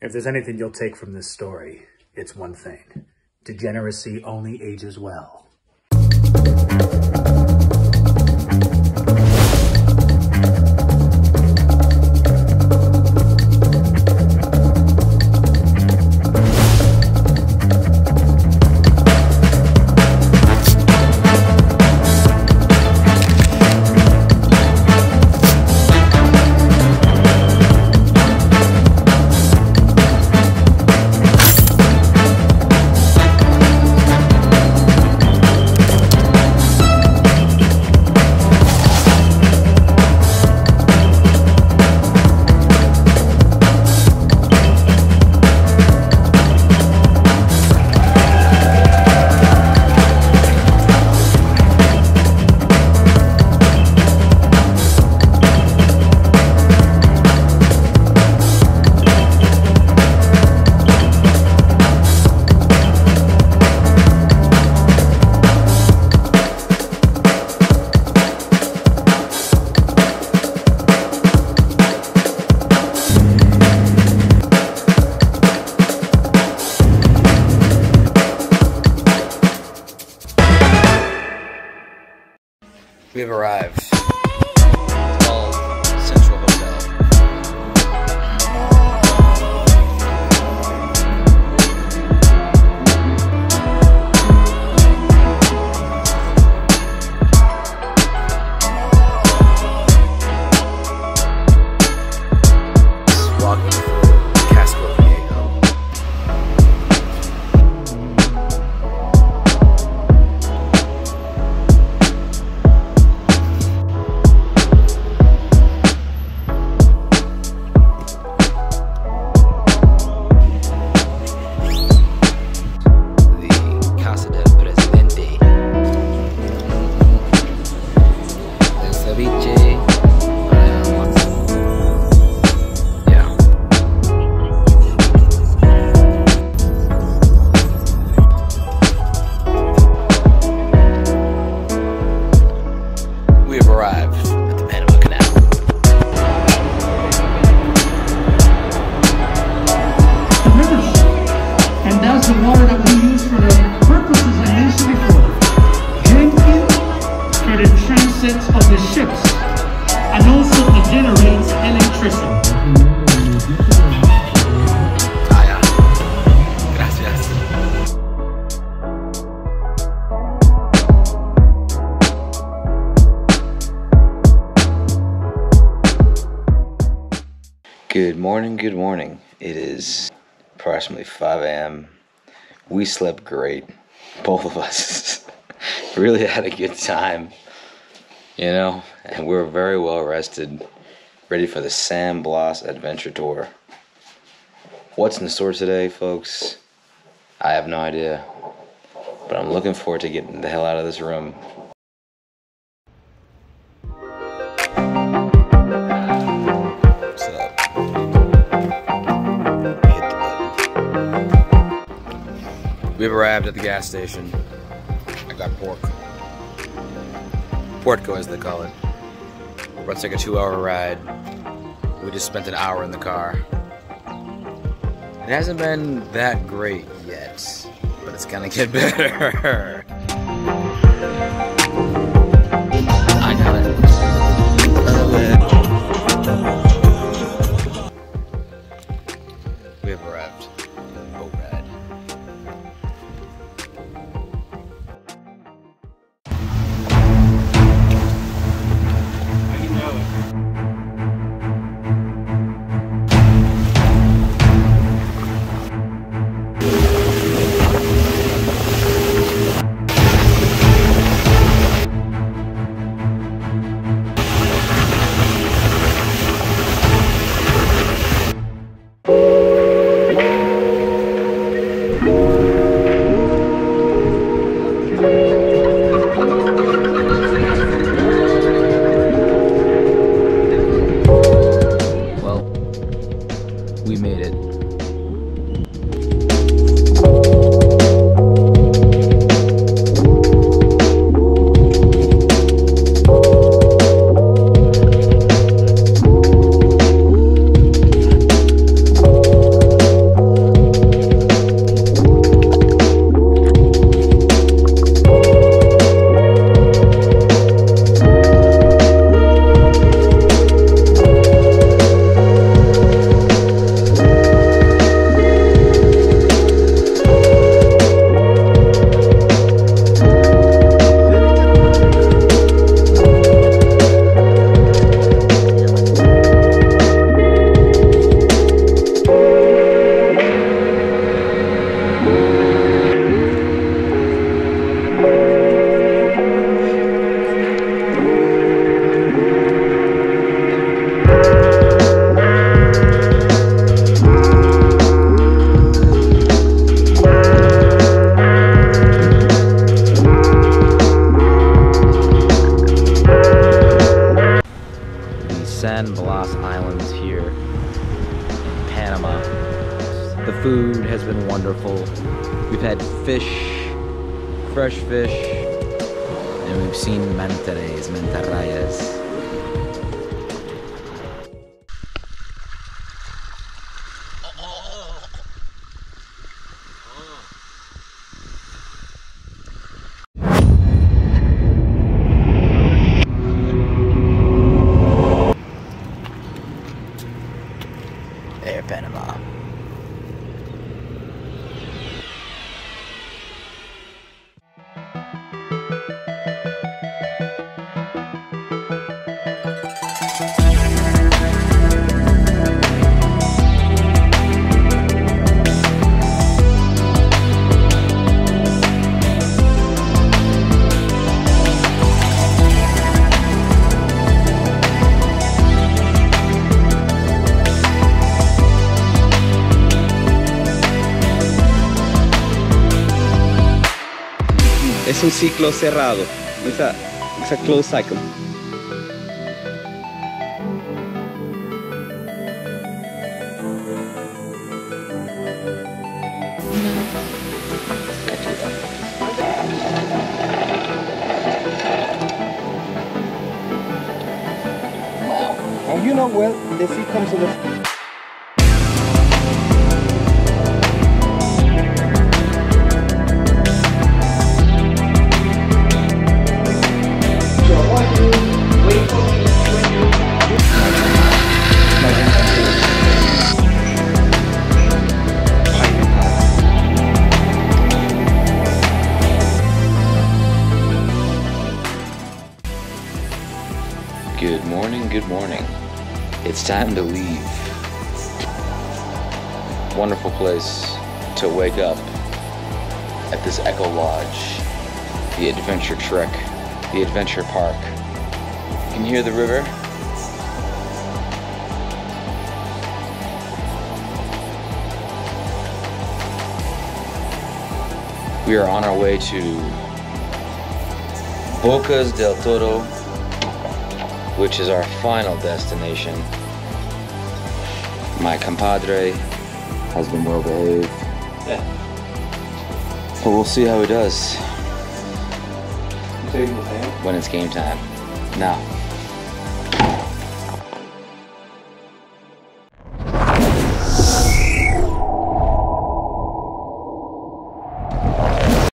If there's anything you'll take from this story, it's one thing. Degeneracy only ages well. We have arrived. Ceviche. Morning, good morning. It is approximately 5 a.m. We slept great. Both of us really had a good time, you know, and we're very well rested, ready for the San Blas Adventure Tour. What's in the store today, folks? I have no idea. But I'm looking forward to getting the hell out of this room. We've arrived at the gas station. I got pork. Portco, as they call it. We're about to take a two hour ride. We just spent an hour in the car. It hasn't been that great yet, but it's gonna get better. We've had fish, fresh fish, and we've seen mantares, mantarrayas. Un ciclo cerrado. It's a, it's a closed cycle. And you know well, the sea comes to the It's time to leave. Wonderful place to wake up at this Echo Lodge, the Adventure Trek, the Adventure Park. You Can hear the river? We are on our way to Bocas del Toro, which is our final destination. My compadre has been well behaved. Yeah. But we'll see how he does when it's game time. Now,